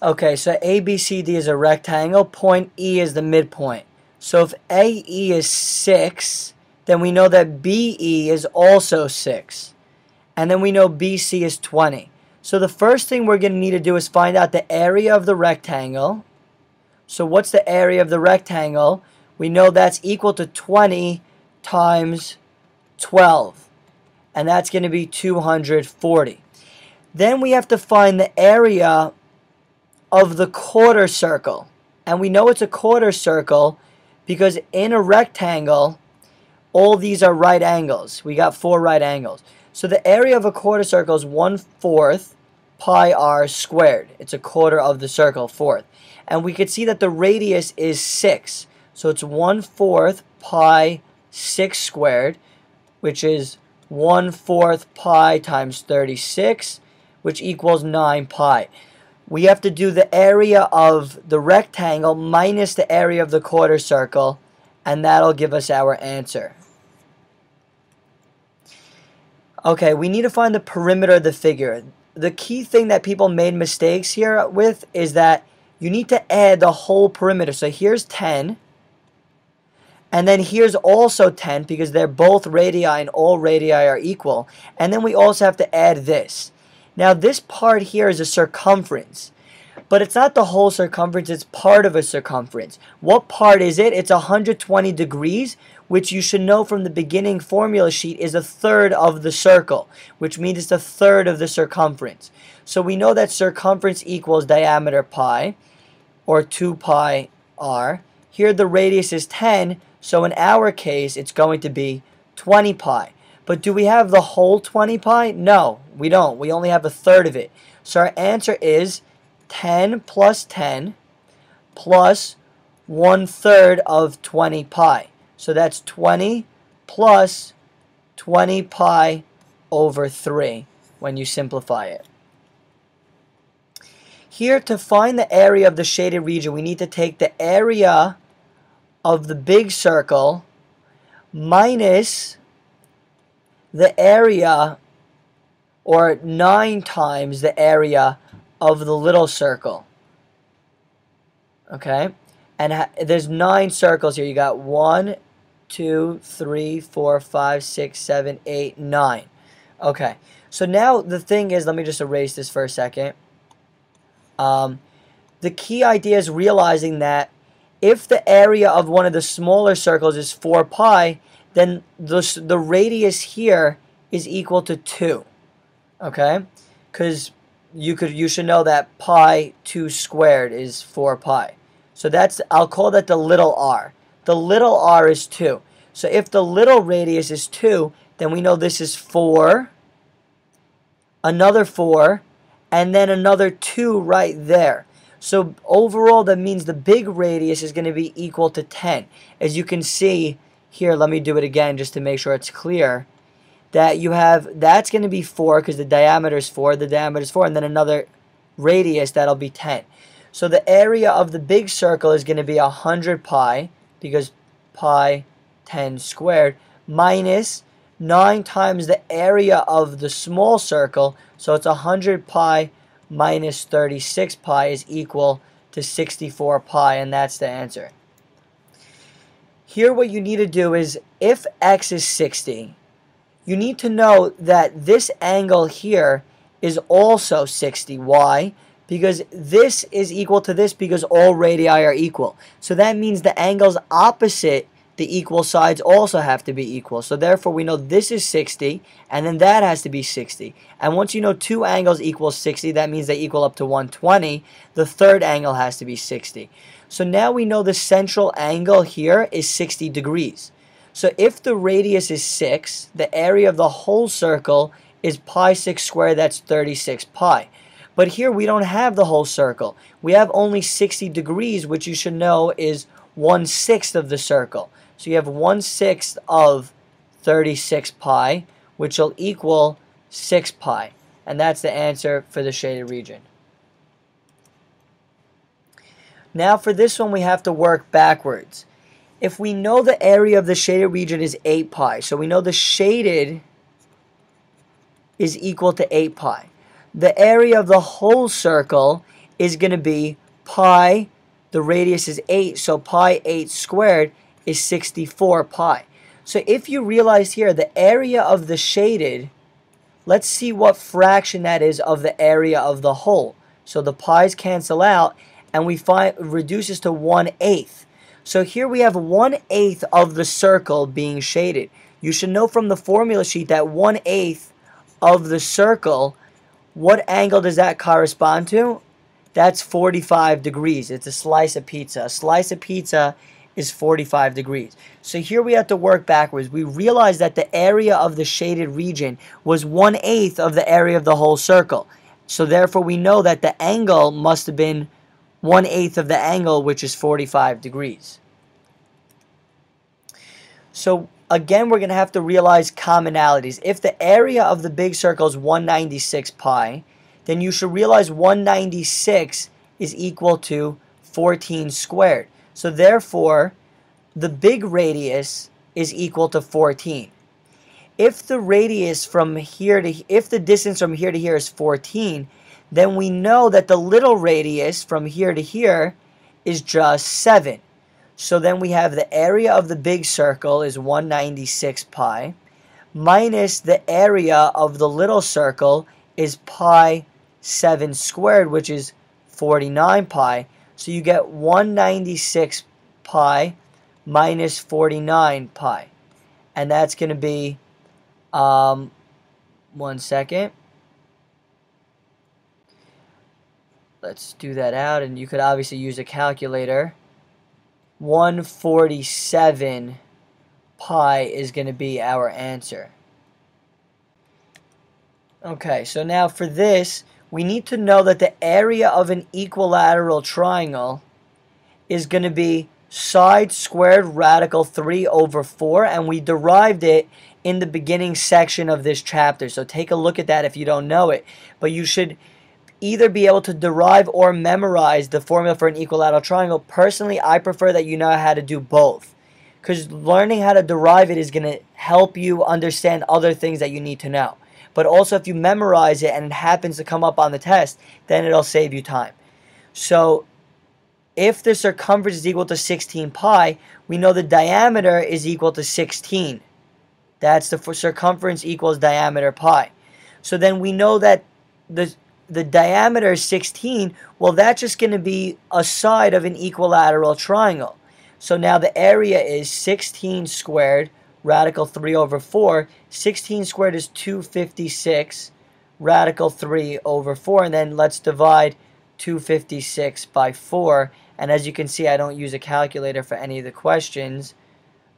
Okay, so ABCD is a rectangle. Point E is the midpoint. So if AE is 6, then we know that BE is also 6. And then we know BC is 20. So the first thing we're going to need to do is find out the area of the rectangle. So what's the area of the rectangle? We know that's equal to 20 times 12. And that's going to be 240. Then we have to find the area of the quarter circle. And we know it's a quarter circle because in a rectangle, all these are right angles. We got four right angles. So the area of a quarter circle is 1 fourth pi r squared. It's a quarter of the circle, fourth. And we could see that the radius is 6. So it's 1 fourth pi 6 squared, which is 1 fourth pi times 36, which equals 9 pi we have to do the area of the rectangle minus the area of the quarter circle, and that'll give us our answer. Okay, we need to find the perimeter of the figure. The key thing that people made mistakes here with is that you need to add the whole perimeter. So here's 10, and then here's also 10 because they're both radii and all radii are equal. And then we also have to add this. Now this part here is a circumference. But it's not the whole circumference, it's part of a circumference. What part is it? It's 120 degrees, which you should know from the beginning formula sheet is a third of the circle, which means it's a third of the circumference. So we know that circumference equals diameter pi, or 2 pi r. Here the radius is 10, so in our case it's going to be 20 pi. But do we have the whole 20 pi? No, we don't. We only have a third of it. So our answer is 10 plus 10 plus 1 third of 20 pi. So that's 20 plus 20 pi over 3 when you simplify it. Here to find the area of the shaded region, we need to take the area of the big circle minus the area or 9 times the area of the little circle. Okay? And there's nine circles here. You got one, two, three, four, five, six, seven, eight, nine. Okay. So now the thing is, let me just erase this for a second. Um, the key idea is realizing that if the area of one of the smaller circles is 4 pi, then the, the radius here is equal to 2. Okay? Because you could you should know that pi 2 squared is 4 pi. So that's I'll call that the little r. The little r is 2. So if the little radius is 2, then we know this is 4, another 4, and then another 2 right there. So overall, that means the big radius is going to be equal to 10. As you can see here, let me do it again just to make sure it's clear that you have, that's going to be 4 because the diameter is 4, the diameter is 4, and then another radius, that'll be 10. So the area of the big circle is going to be 100 pi, because pi 10 squared, minus 9 times the area of the small circle, so it's 100 pi minus 36 pi is equal to 64 pi, and that's the answer. Here what you need to do is, if x is 60, you need to know that this angle here is also 60. Why? Because this is equal to this because all radii are equal. So that means the angles opposite the equal sides also have to be equal. So therefore we know this is 60 and then that has to be 60. And once you know two angles equal 60, that means they equal up to 120. The third angle has to be 60. So now we know the central angle here is 60 degrees. So if the radius is 6, the area of the whole circle is pi 6 squared, that's 36 pi. But here we don't have the whole circle. We have only 60 degrees, which you should know is 1 sixth of the circle. So you have 1 sixth of 36 pi, which will equal 6 pi. And that's the answer for the shaded region. Now for this one, we have to work backwards if we know the area of the shaded region is 8 pi, so we know the shaded is equal to 8 pi. The area of the whole circle is going to be pi, the radius is 8, so pi 8 squared is 64 pi. So if you realize here, the area of the shaded, let's see what fraction that is of the area of the whole. So the pi's cancel out, and we find reduces to 1 eighth. So here we have 1 eighth of the circle being shaded. You should know from the formula sheet that 1 eighth of the circle, what angle does that correspond to? That's 45 degrees. It's a slice of pizza. A slice of pizza is 45 degrees. So here we have to work backwards. We realize that the area of the shaded region was 1 eighth of the area of the whole circle. So therefore we know that the angle must have been 1 eighth of the angle, which is 45 degrees. So again, we're going to have to realize commonalities. If the area of the big circle is 196 pi, then you should realize 196 is equal to 14 squared. So therefore, the big radius is equal to 14. If the radius from here to if the distance from here to here is 14, then we know that the little radius from here to here is just 7. So then we have the area of the big circle is 196 pi minus the area of the little circle is pi 7 squared, which is 49 pi. So you get 196 pi minus 49 pi. And that's going to be, um, one second. Let's do that out, and you could obviously use a calculator. 147 pi is going to be our answer. Okay, so now for this, we need to know that the area of an equilateral triangle is going to be side squared radical 3 over 4, and we derived it in the beginning section of this chapter. So take a look at that if you don't know it. But you should either be able to derive or memorize the formula for an equilateral triangle. Personally, I prefer that you know how to do both. Because learning how to derive it is going to help you understand other things that you need to know. But also, if you memorize it and it happens to come up on the test, then it'll save you time. So, if the circumference is equal to 16 pi, we know the diameter is equal to 16. That's the circumference equals diameter pi. So then we know that the the diameter is 16, well, that's just going to be a side of an equilateral triangle. So now the area is 16 squared, radical 3 over 4. 16 squared is 256, radical 3 over 4. And then let's divide 256 by 4. And as you can see, I don't use a calculator for any of the questions.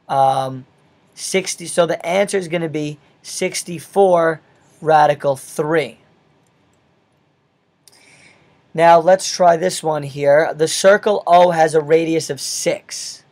Um, 60. So the answer is going to be 64 radical 3. Now let's try this one here. The circle O has a radius of 6.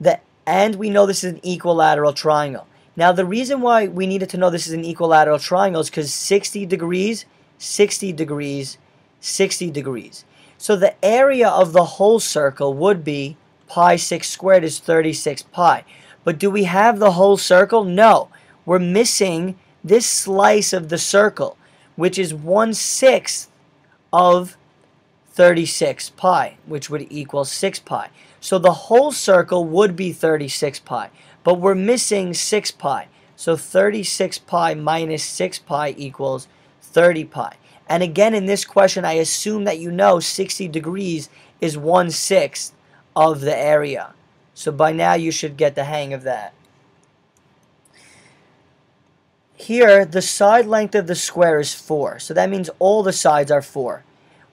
The, and we know this is an equilateral triangle. Now the reason why we needed to know this is an equilateral triangle is because 60 degrees, 60 degrees, 60 degrees. So the area of the whole circle would be pi 6 squared is 36 pi. But do we have the whole circle? No. We're missing this slice of the circle, which is 1 sixth of 36 pi, which would equal 6 pi. So the whole circle would be 36 pi, but we're missing 6 pi. So 36 pi minus 6 pi equals 30 pi. And again, in this question, I assume that you know 60 degrees is 1 sixth of the area. So by now you should get the hang of that. Here, the side length of the square is 4, so that means all the sides are 4.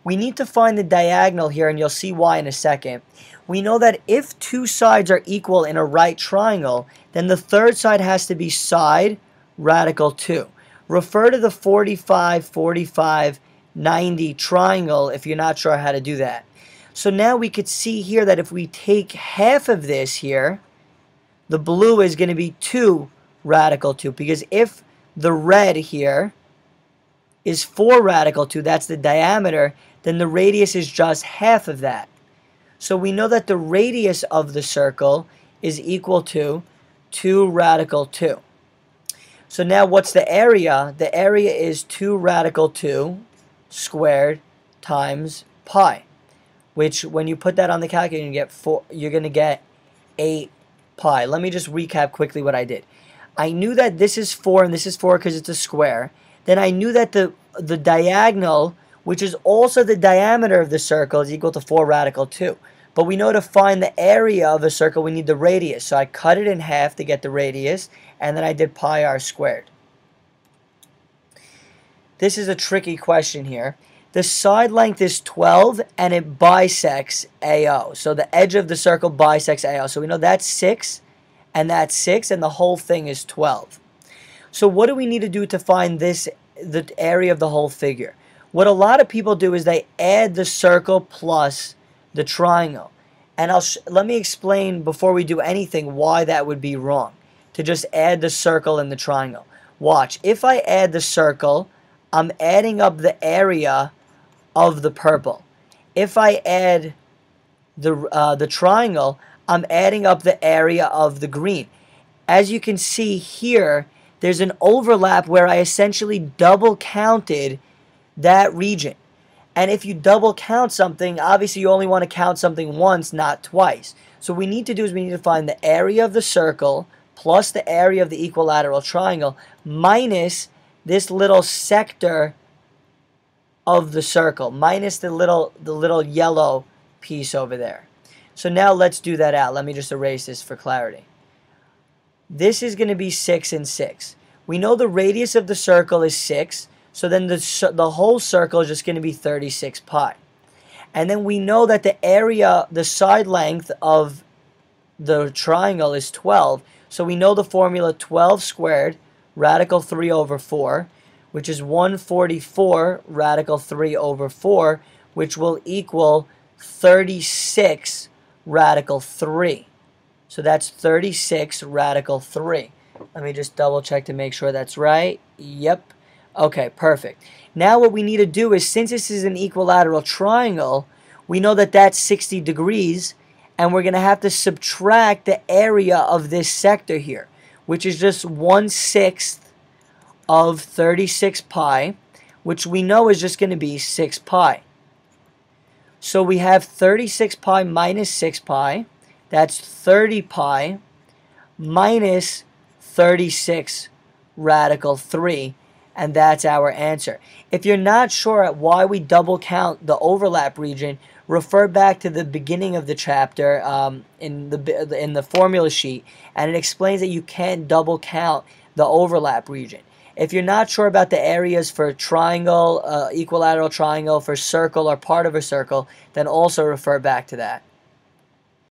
We need to find the diagonal here, and you'll see why in a second. We know that if two sides are equal in a right triangle, then the third side has to be side radical 2. Refer to the 45, 45, 90 triangle if you're not sure how to do that. So now we could see here that if we take half of this here, the blue is going to be 2 radical 2. Because if the red here is 4 radical 2, that's the diameter, then the radius is just half of that. So we know that the radius of the circle is equal to 2 radical 2. So now what's the area? The area is 2 radical 2 squared times pi, which when you put that on the calculator, you get four, you're going to get 8 pi. Let me just recap quickly what I did. I knew that this is 4 and this is 4 because it's a square. Then I knew that the, the diagonal, which is also the diameter of the circle, is equal to 4 radical 2. But we know to find the area of a circle, we need the radius. So I cut it in half to get the radius, and then I did pi r squared. This is a tricky question here. The side length is 12 and it bisects AO. So the edge of the circle bisects AO. So we know that's 6 and that's 6 and the whole thing is 12. So what do we need to do to find this the area of the whole figure? What a lot of people do is they add the circle plus the triangle. And I'll let me explain before we do anything why that would be wrong. To just add the circle and the triangle. Watch, if I add the circle, I'm adding up the area of the purple. If I add the, uh, the triangle, I'm adding up the area of the green. As you can see here, there's an overlap where I essentially double counted that region. And if you double count something, obviously you only want to count something once, not twice. So what we need to do is we need to find the area of the circle plus the area of the equilateral triangle minus this little sector of the circle minus the little the little yellow piece over there. So now let's do that out. Let me just erase this for clarity. This is going to be 6 and 6. We know the radius of the circle is 6, so then the, the whole circle is just going to be 36 pi. And then we know that the area, the side length of the triangle is 12, so we know the formula 12 squared, radical 3 over 4, which is 144 radical 3 over 4, which will equal 36 radical 3. So that's 36 radical 3. Let me just double check to make sure that's right. Yep. Okay, perfect. Now what we need to do is, since this is an equilateral triangle, we know that that's 60 degrees, and we're going to have to subtract the area of this sector here, which is just 1 sixth of 36 pi, which we know is just going to be 6 pi. So we have 36 pi minus 6 pi. That's 30 pi minus 36 radical 3. And that's our answer. If you're not sure at why we double count the overlap region, refer back to the beginning of the chapter um, in the in the formula sheet, and it explains that you can't double count the overlap region. If you're not sure about the areas for triangle, uh, equilateral triangle, for circle, or part of a circle, then also refer back to that.